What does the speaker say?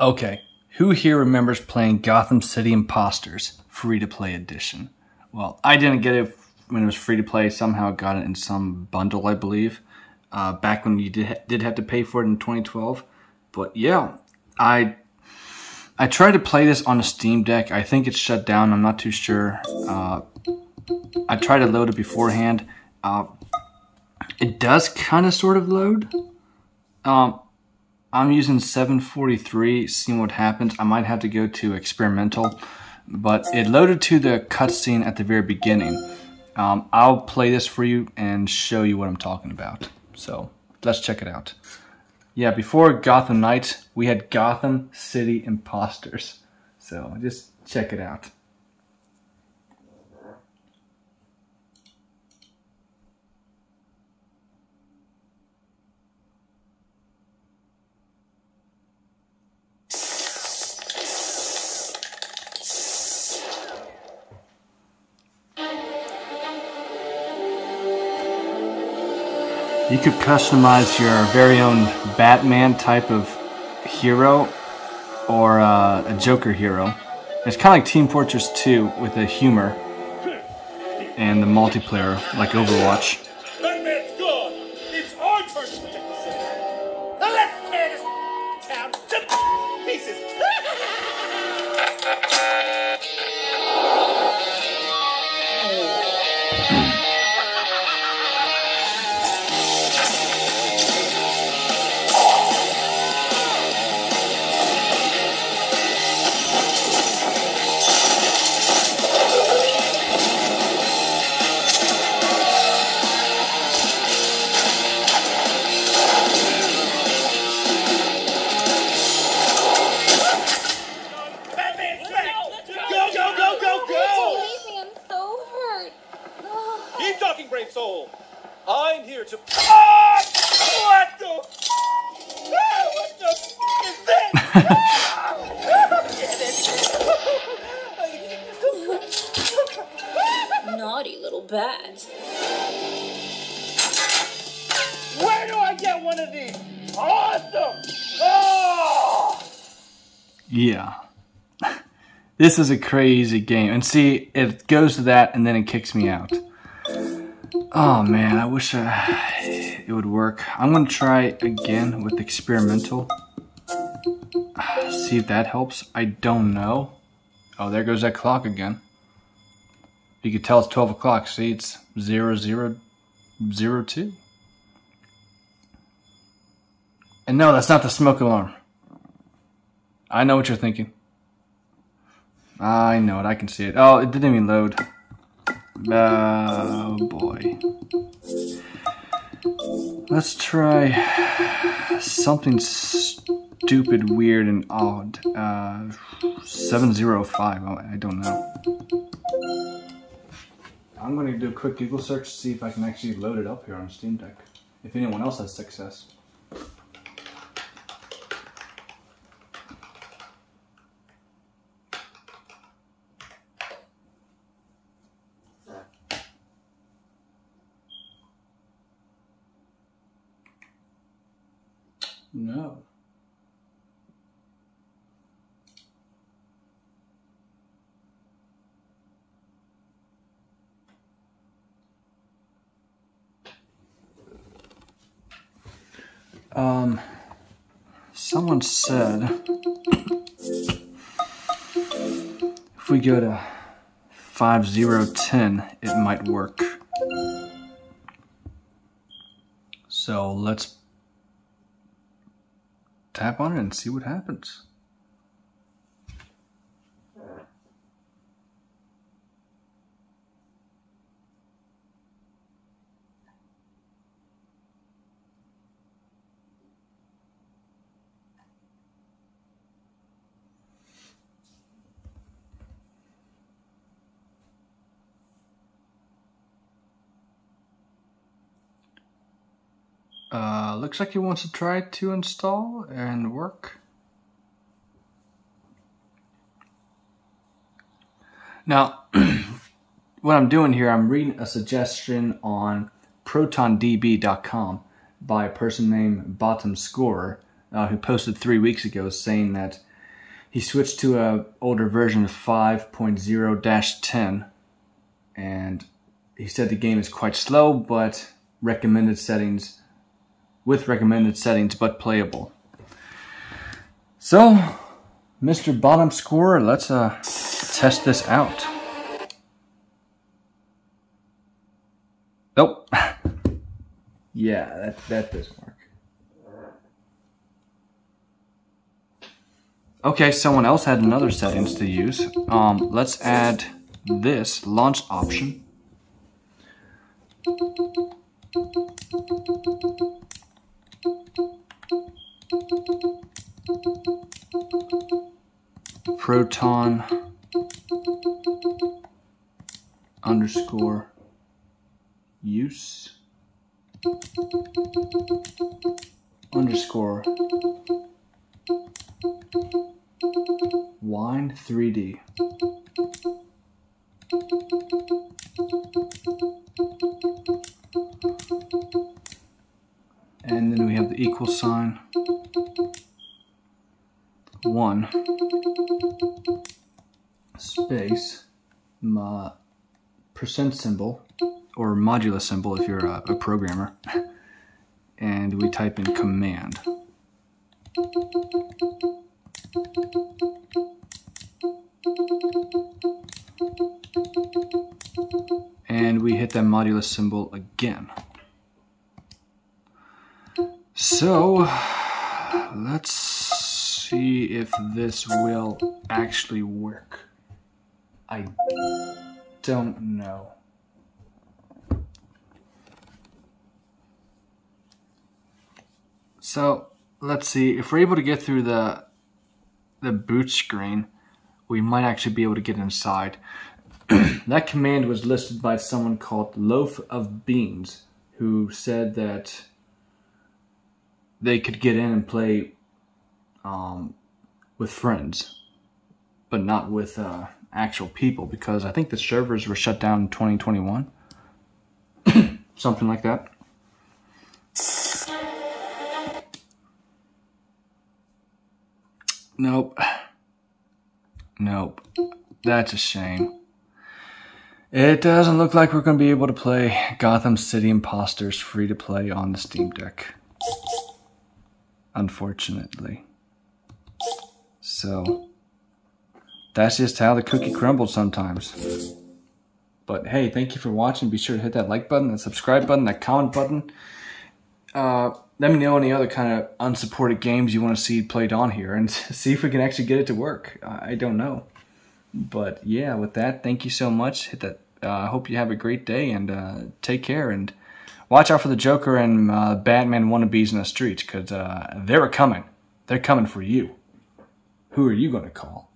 Okay, who here remembers playing Gotham City Impostors free to play edition? Well, I didn't get it when it was free to play. Somehow got it in some bundle, I believe, uh, back when you did ha- did have to pay for it in 2012. But yeah, I I tried to play this on a Steam Deck. I think it's shut down. I'm not too sure. Uh, I tried to load it beforehand. Uh, it does kind of sort of load. Um, I'm using 743, seeing what happens. I might have to go to experimental, but it loaded to the cutscene at the very beginning. Um, I'll play this for you and show you what I'm talking about. So let's check it out. Yeah, before Gotham Knights, we had Gotham City Impostors. So just check it out. You could customize your very own Batman type of hero or uh, a Joker hero. It's kind of like Team Fortress 2 with the humor and the multiplayer like Overwatch. soul. I'm here to. Ah! What the? Ah, what the f- is that? Ah! Naughty little bat. Where do I get one of these? Awesome! Oh! Yeah. this is a crazy game. And see, it goes to that and then it kicks me out. Oh man, I wish I, it would work. I'm gonna try again with experimental. See if that helps. I don't know. Oh, there goes that clock again. You can tell it's 12 o'clock. See, it's 0, 0, 0, 2. And no, that's not the smoke alarm. I know what you're thinking. I know it. I can see it. Oh, it didn't even load. Oh boy. Let's try something stupid, weird, and odd. Uh, 705. Oh, I don't know. I'm going to do a quick Google search to see if I can actually load it up here on Steam Deck. If anyone else has success. No. Um, someone said if we go to 5010, it might work. So let's tap on it and see what happens. Uh, looks like he wants to try to install and work. Now, what I'm doing here, I'm reading a suggestion on protondb.com by a person named Bottom Scorer, uh, who posted three weeks ago saying that he switched to a older version of 5.0-10 and he said the game is quite slow but recommended settings with recommended settings but playable. So, Mr. Bottom Scorer, let's uh, test this out. Nope. yeah, that, that doesn't work. Okay, someone else had another settings to use. Um, let's add this launch option. Proton underscore use underscore wine 3D. And then we have the equal sign. One. Space my percent symbol or modulus symbol if you're a, a programmer. And we type in command. And we hit that modulus symbol again so let's see if this will actually work I don't know. So let's see if we're able to get through the the boot screen, we might actually be able to get inside. that command was listed by someone called Loaf of Beans, who said that they could get in and play um, with friends, but not with uh, actual people because I think the servers were shut down in 2021. Something like that. Nope. Nope. That's a shame. It doesn't look like we're going to be able to play Gotham City Impostors free to play on the Steam Deck. Unfortunately. So, that's just how the cookie crumbles sometimes. But hey, thank you for watching. Be sure to hit that like button, that subscribe button, that comment button. Uh, let me know any other kind of unsupported games you want to see played on here and see if we can actually get it to work. I don't know. But yeah, with that, thank you so much. Hit that. I uh, hope you have a great day and uh, take care and watch out for the Joker and uh, Batman wannabes in the streets because uh, they're coming. They're coming for you. Who are you going to call?